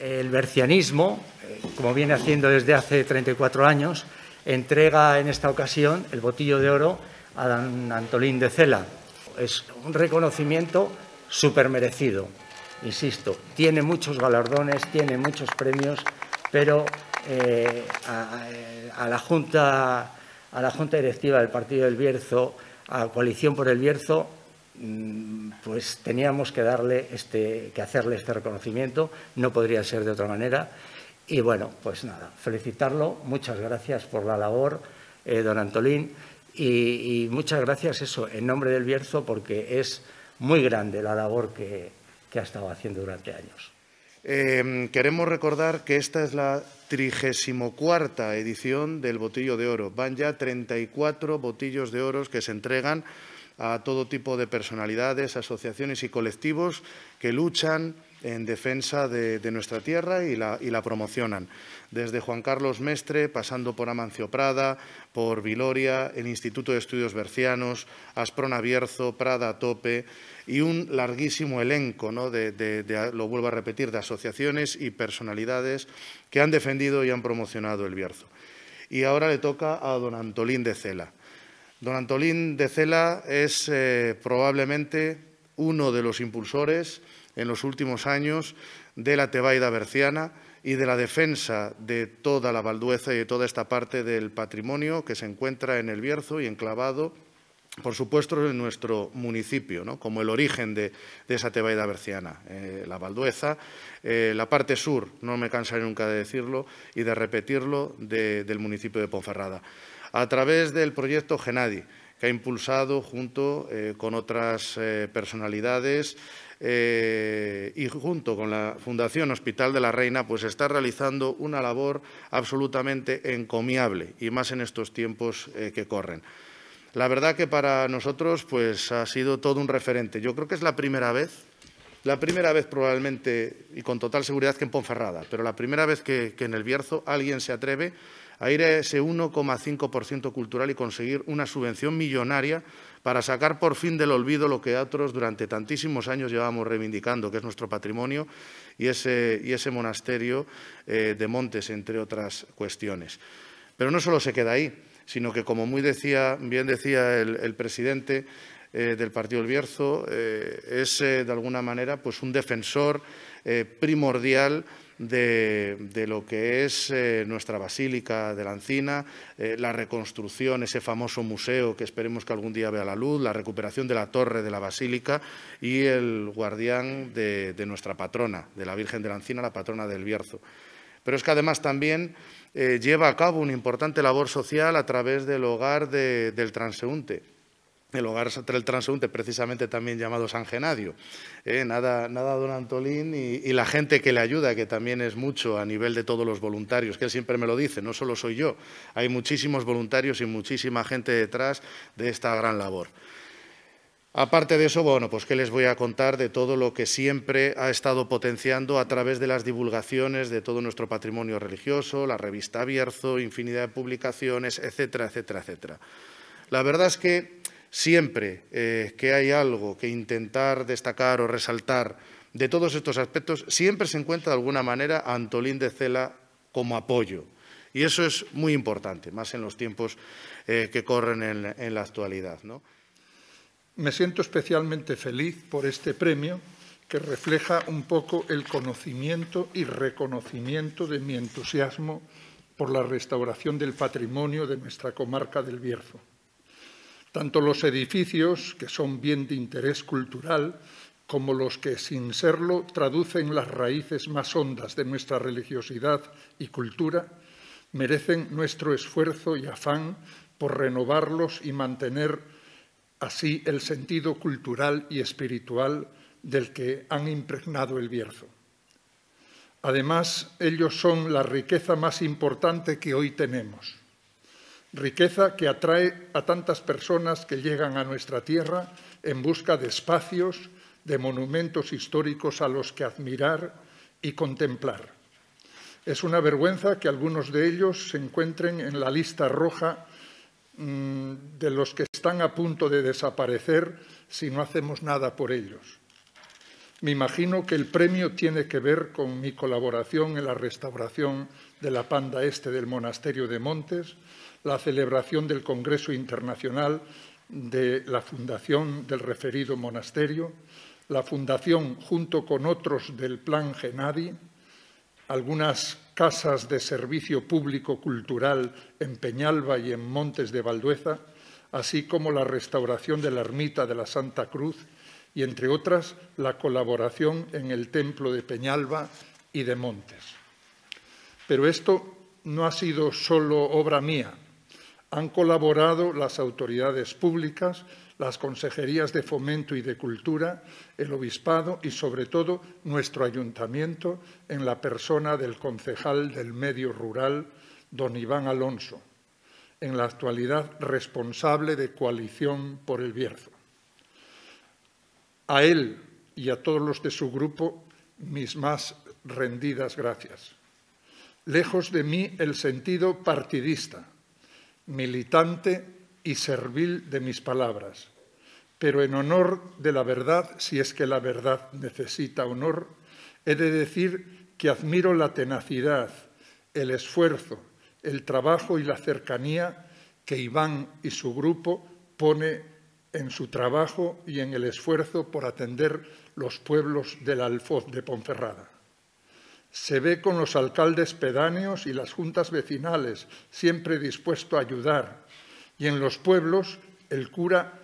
El bercianismo, eh, como viene haciendo desde hace 34 años, entrega en esta ocasión el botillo de oro a don Antolín de Cela. Es un reconocimiento súper merecido, insisto, tiene muchos galardones, tiene muchos premios, pero eh, a, la junta, a la Junta Directiva del Partido del Bierzo, a Coalición por el Bierzo, pues teníamos que, darle este, que hacerle este reconocimiento, no podría ser de otra manera. Y bueno, pues nada, felicitarlo, muchas gracias por la labor, eh, don Antolín, y, muchas gracias eso, en nombre del Bierzo, porque es muy grande la labor que, ha estado haciendo durante años. Em, queremos recordar que esta es la trigésimo cuarta edición del Botillo de Oro. Van ya 34 botillos de oro que se entregan a todo tipo de personalidades, asociaciones y colectivos que luchan en defensa de, nuestra tierra y la, promocionan. Desde Juan Carlos Mestre, pasando por Amancio Prada, por Viloria, el Instituto de Estudios Bercianos, Asprona Bierzo, Prada Tope y un larguísimo elenco, ¿no? de, lo vuelvo a repetir, de asociaciones y personalidades que han defendido y han promocionado el Bierzo. Y ahora le toca a don Antolín de Cela. Don Antolín de Cela es eh, probablemente uno de los impulsores en los últimos años de la Tebaida berciana y de la defensa de toda la Valdueza y de toda esta parte del patrimonio que se encuentra en el Bierzo y enclavado, por supuesto, en nuestro municipio, como el origen de, esa Tebaida berciana. Eh, la Valdueza, eh, la parte sur, no me cansaré nunca de decirlo y de repetirlo, del municipio de Ponferrada. A través del proyecto Genadi, que ha impulsado junto eh, con otras personalidades eh, y junto con la Fundación Hospital de la Reina, pues está realizando una labor absolutamente encomiable y más en estos tiempos eh, que corren. La verdad que para nosotros pues ha sido todo un referente. Yo creo que es la primera vez, la primera vez probablemente y con total seguridad que en Ponferrada, pero la primera vez que, que en el Bierzo alguien se atreve a ir a ese 1,5% cultural y conseguir una subvención millonaria para sacar por fin del olvido lo que otros durante tantísimos años llevamos reivindicando, que es nuestro patrimonio y ese, y ese monasterio eh, de Montes, entre otras cuestiones. Pero no solo se queda ahí, sino que, como muy decía, bien decía el, presidente eh, del Partido del Bierzo, eh, es de alguna manera pues, un defensor primordial de, lo que es eh, nuestra Basílica de la Encina, eh, la reconstrucción, ese famoso museo que esperemos que algún día vea la luz, la recuperación de la torre de la Basílica y el guardián de, nuestra patrona, de la Virgen de la Encina, la patrona del Bierzo. Pero es que además también eh, lleva a cabo una importante labor social a través del hogar del transeúnte el hogar del transeúnte, precisamente también llamado San Genadio. Eh, nada, nada don Antolín y, la gente que le ayuda, que también es mucho a nivel de todos los voluntarios, que él siempre me lo dice, no solo soy yo, hay muchísimos voluntarios y muchísima gente detrás de esta gran labor. Aparte de eso, bueno, pues qué les voy a contar de todo lo que siempre ha estado potenciando a través de las divulgaciones de todo nuestro patrimonio religioso, la revista Bierzo, infinidad de publicaciones, etcétera, etcétera, etcétera. La verdad es que Siempre eh, que hay algo que intentar destacar o resaltar de todos estos aspectos, siempre se encuentra de alguna manera a Antolín de Cela como apoyo. Y eso es muy importante, más en los tiempos eh, que corren en, la actualidad. Me siento especialmente feliz por este premio que refleja un poco el conocimiento y reconocimiento de mi entusiasmo por la restauración del patrimonio de nuestra comarca del Bierzo. Tanto los edificios, que son bien de interés cultural, como los que, sin serlo, traducen las raíces más hondas de nuestra religiosidad y cultura, merecen nuestro esfuerzo y afán por renovarlos y mantener así el sentido cultural y espiritual del que han impregnado el Bierzo. Además, ellos son la riqueza más importante que hoy tenemos riqueza que atrae a tantas personas que llegan a nuestra tierra en busca de espacios, de monumentos históricos a los que admirar y contemplar. Es una vergüenza que algunos de ellos se encuentren en la lista roja mm, de los que están a punto de desaparecer si no hacemos nada por ellos. Me imagino que el premio tiene que ver con mi colaboración en la restauración de la panda este del monasterio de Montes, la celebración del Congreso Internacional de la fundación del referido monasterio, la fundación junto con otros del Plan Genadi, algunas casas de servicio público cultural en Peñalba y en Montes de Valdueza, así como la restauración de la ermita de la Santa Cruz y, entre otras, la colaboración en el templo de Peñalba y de Montes. Pero esto no ha sido solo obra mía. Han colaborado las autoridades públicas, las consejerías de fomento y de cultura, el obispado y, sobre todo, nuestro ayuntamiento en la persona del concejal del medio rural, don Iván Alonso, en la actualidad responsable de Coalición por el Bierzo. A él y a todos los de su grupo, mis más rendidas gracias. Lejos de mí el sentido partidista, militante y servil de mis palabras, pero en honor de la verdad, si es que la verdad necesita honor, he de decir que admiro la tenacidad, el esfuerzo, el trabajo y la cercanía que Iván y su grupo pone en su trabajo y en el esfuerzo por atender los pueblos del Alfoz de Ponferrada. Se ve con los alcaldes pedáneos y las juntas vecinales, siempre dispuesto a ayudar. Y en los pueblos el cura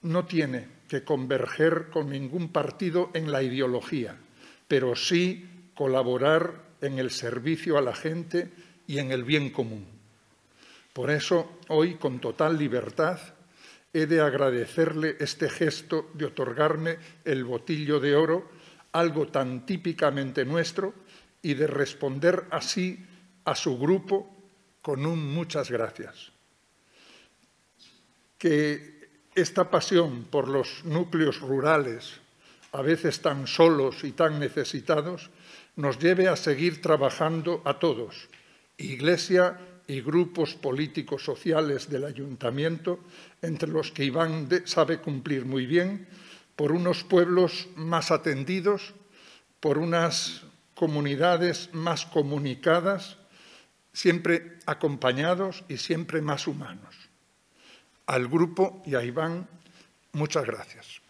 no tiene que converger con ningún partido en la ideología, pero sí colaborar en el servicio a la gente y en el bien común. Por eso, hoy, con total libertad, he de agradecerle este gesto de otorgarme el botillo de oro, algo tan típicamente nuestro, y de responder así a su grupo con un muchas gracias. Que esta pasión por los núcleos rurales, a veces tan solos y tan necesitados, nos lleve a seguir trabajando a todos, Iglesia y grupos políticos sociales del ayuntamiento, entre los que Iván sabe cumplir muy bien, por unos pueblos más atendidos, por unas comunidades más comunicadas, siempre acompañados y siempre más humanos. Al grupo y a Iván, muchas gracias.